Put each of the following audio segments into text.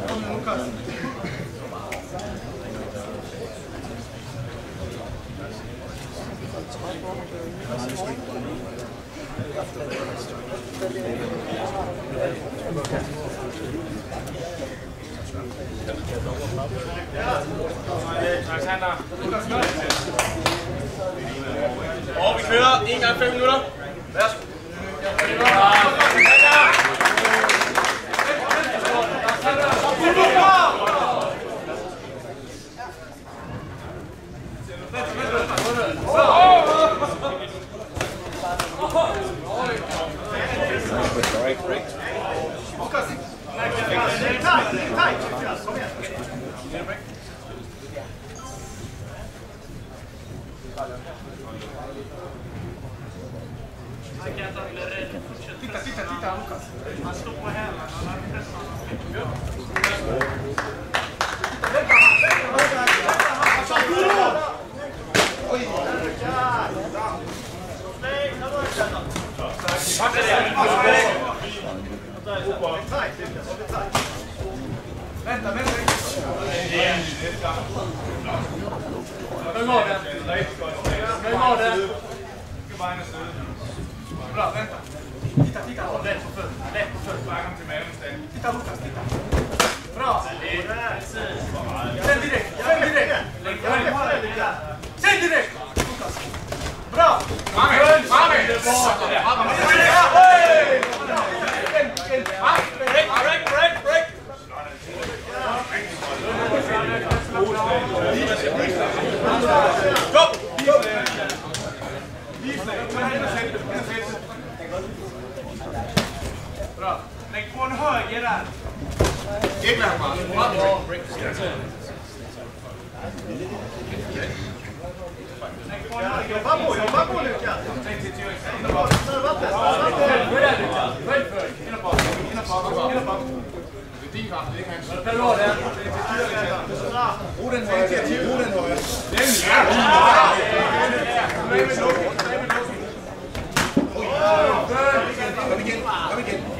Og vi kører 1 gang 5 minutter. Værsgo. Tita, tita, tita, Lucas. Mas tô com ela, ela me pressiona. Viu? Vem pra lá, vem pra lá. Passa duro! Oi. Vem, tá bom, já não. Passa ali, passa ali. Opa, sai, sai, sai. Venta, venta aí. Venta. Hvem går der? Hvem går der? Stäng av den. Stäng av den. Bra, vänta. Titta, titta. Lätt på fötterna. Lätt på fötterna. Titta Lukas, titta. Bra. Sen direkt, sen direkt. Sen direkt. Lukas. Bra. Mami, mami. Break, break, break, break. Go! Bra. Lägg på en höger där. Lägg på en höger. Jobba på, jobba på Lukas. Stäng av den. Brug den højre. Brug den højre. Kom igen. Kom igen.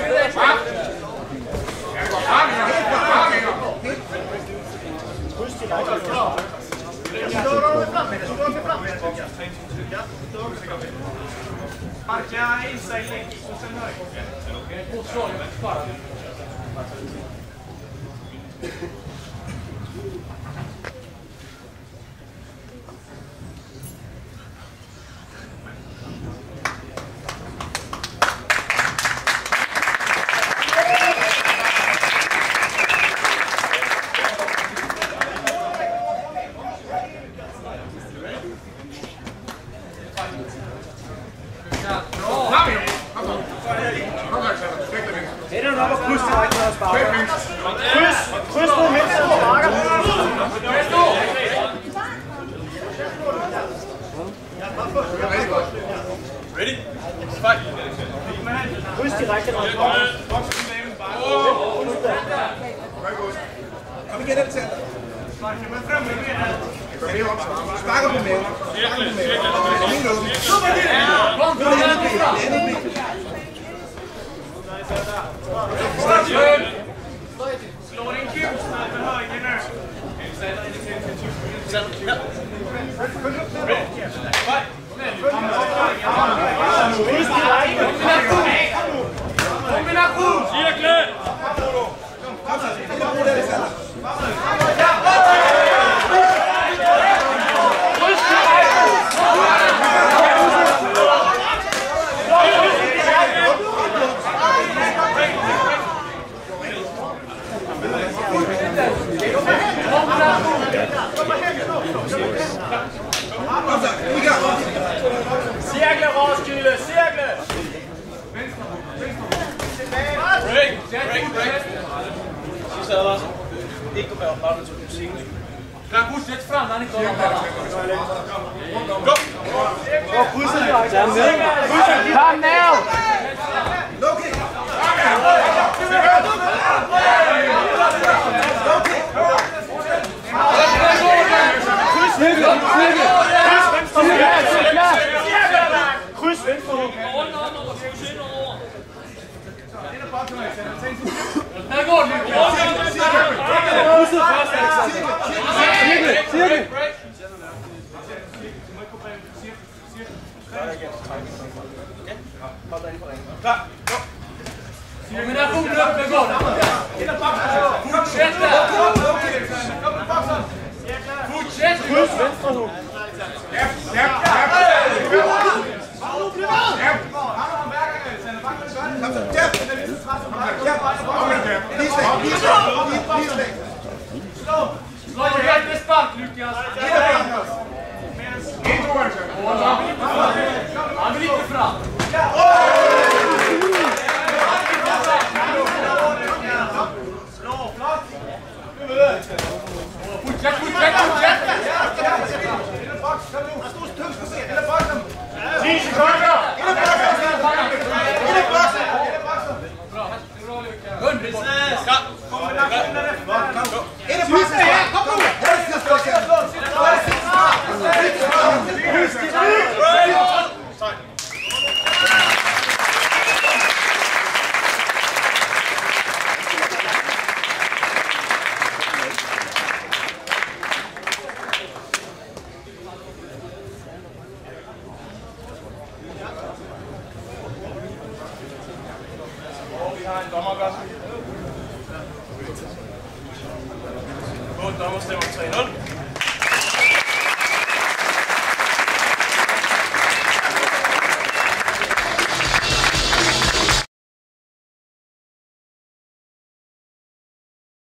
Sparka inside leg och sen Det Hænderne op og kryds til når han sparker. Kryds, kryds mod mens han sparker. Ready? Fight. Kryds direkte når han sparker. Kom igen, Alexander. Sparker på maven. Sparker på maven. Helt åben. Nu er det andet ben. Det andet ben. Slå din kulsnöt med höger nu. Kryds direkte. Kombination! Cirkel! Brug det, Alexander. Kom så. I gang. Cirkle, Roskilde, cirkle. Advarsel. Ikke gå bag op, bare du til musik. Klar, push lidt frem, når han kommer. Krydset. Der er med. Kom now! Low kick. Kryds. Virkelig. Kryds venstre. Ja, klar. Kryds venstre. Der. Krydset først, Alexander. Cirkel. Cirkel. Men der er god løb, der går den. Sæt der. Sæt. Kryds venstre nu. Lige slæg. Lige slæg. Lige slæg. 얘들아. Tomamos este